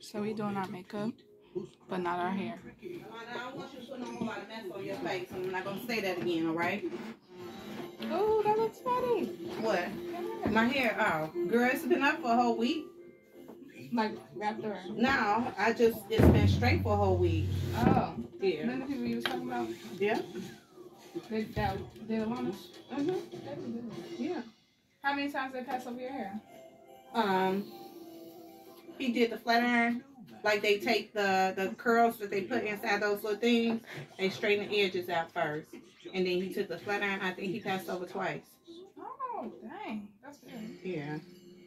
So we doing our makeup, but not our hair. I don't want you to put no whole lot of mess on your face. I'm not gonna say that again, all right? Oh, that looks funny. What? My hair, oh, girl, it's been up for a whole week. Like wrapped around. No, I just, it's been straight for a whole week. Oh, Yeah. none of the people you was talking about, Yeah? they, that, they Alana? Mm-hmm. Yeah. How many times they pass over your hair? Um, he did the flat iron. Like they take the, the curls that they put inside those little things, they straighten the edges out first. And then he took the flat iron, I think he passed over twice. Oh, dang. That's good. Yeah.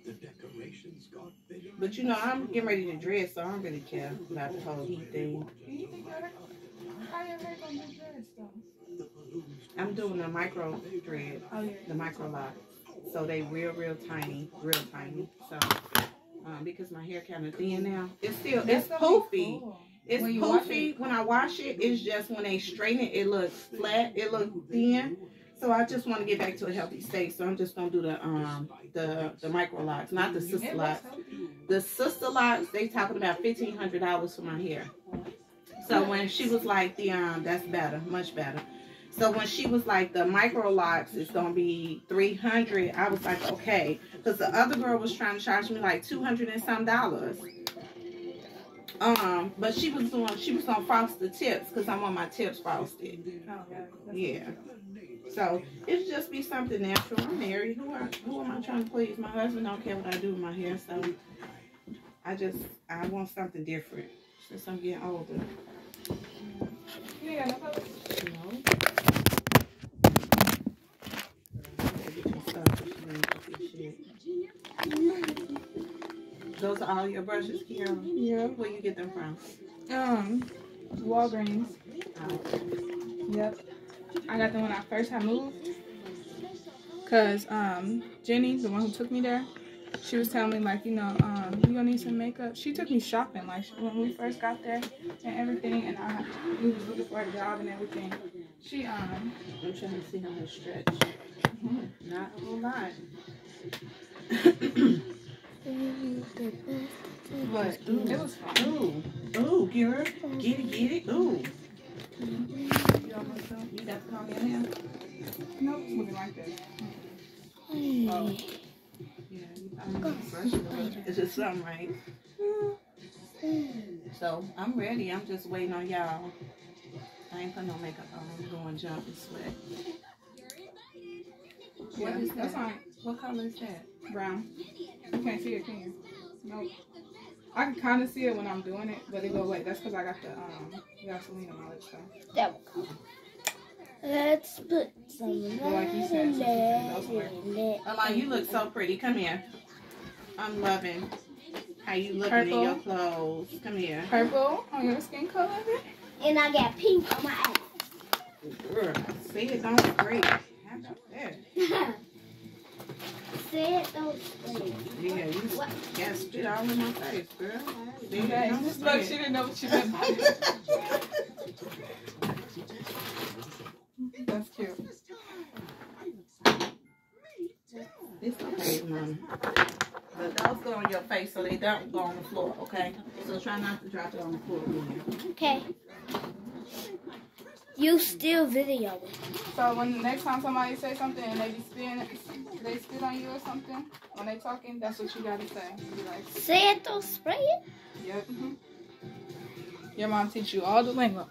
The decorations got bigger. But you know, I'm getting ready to dress, so I don't really care about the whole heat thing. You think your hair, how your hair gonna be dreads though? I'm doing a micro thread, Oh, yeah. the micro lock. So they real, real tiny, real tiny. So, um, because my hair kind of thin now, it's still, it's That's gonna poofy. cool. It's When you wash poofy. When I wash it, it's just when they straighten it, it looks flat. It looks thin. So I just want to get back to a healthy state. So I'm just gonna do the um the the micro locks, not the sister locks. The sister locks, they talking about fifteen hundred dollars for my hair. So when she was like the um, that's better, much better. So when she was like the micro locks is gonna be three hundred, I was like okay, because the other girl was trying to charge me like two hundred and some dollars. Um, but she was doing, she was gonna frost the tips because I want my tips frosted. Yeah. So it just be something natural. I'm married. Who are, who am I trying to please? My husband don't care what I do with my hair, so I just I want something different since I'm getting older. You ain't got no colors? You know. Those are all your brushes, Kiara? Yeah. Where you get them from? Um, Walgreens. Oh, Yep. I got them when I first had moved. Cause um Jenny, the one who took me there, she was telling me like, you know, um, you gonna need some makeup. She took me shopping like when we first got there and everything, and I we was looking for a job and everything. She um I'm trying to see how much stretch. Not a whole lot. But it was fun. Ooh, ooh, Kira, get it, get it, ooh. You almost done? You got to comb your hair? Nope, it's looking like this. Oh. Yeah, you probably need to brush it a little. It's just something, right? So I'm ready. I'm just waiting on y'all. I ain't putting no makeup on. I'm going jump and sweat. What Yeah, is that's that? fine. What color is that? Brown. You can't see it, can you? Nope. I can kind of see it when I'm doing it, but it go away. That's because I got the um Vaseline on my lips. So. That will come. Let's put some Well, like you said, so lemonade something in it. Alana, you look so pretty. Come here. I'm loving how you looking in your clothes. Come here. Purple on your skin color. And I got pink on my eyes. Girl, see it's don't break. How about that? It, don't say Yeah, you got spit all in my face, girl. Okay. Look, she didn't know what she meant by it. That's cute. It's okay, mom. But those go on your face so they don't go on the floor, okay? So try not to drop it on the floor. Okay. You still video. So when the next time somebody say something and they be they spit on you or something when they talking, that's what you gotta say. Be like, Say it, don't spray it. yep. Mm-hmm. Your mom teach you all the lingo.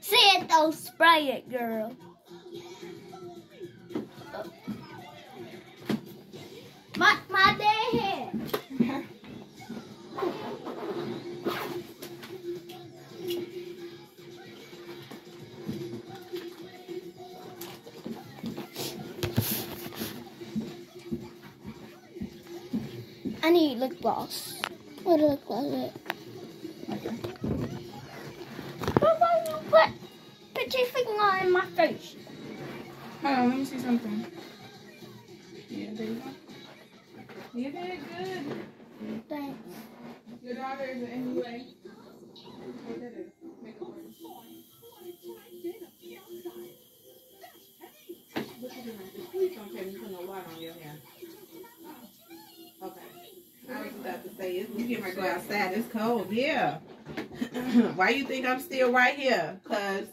Say it, don't spray it, girl. I need lip gloss. What lip gloss is it? Okay. Why you put put your finger in my face? Hold on, let me see something. Yeah, there you go. You did good. Thanks. Your daughter is an MUA. What that is? Makeup artist. What you doing? Please don't tell me you put no water on your hair. Okay. I was is. We getting ready to go outside. It's cold. Yeah. Why you think I'm still right here? Cause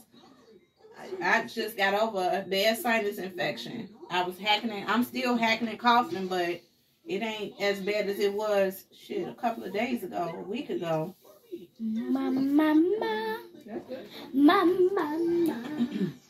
I, I just got over a bad sinus infection. I was hacking and I'm still hacking and coughing, but it ain't as bad as it was shit a couple of days ago, a week ago. Ma, ma, ma. Ma,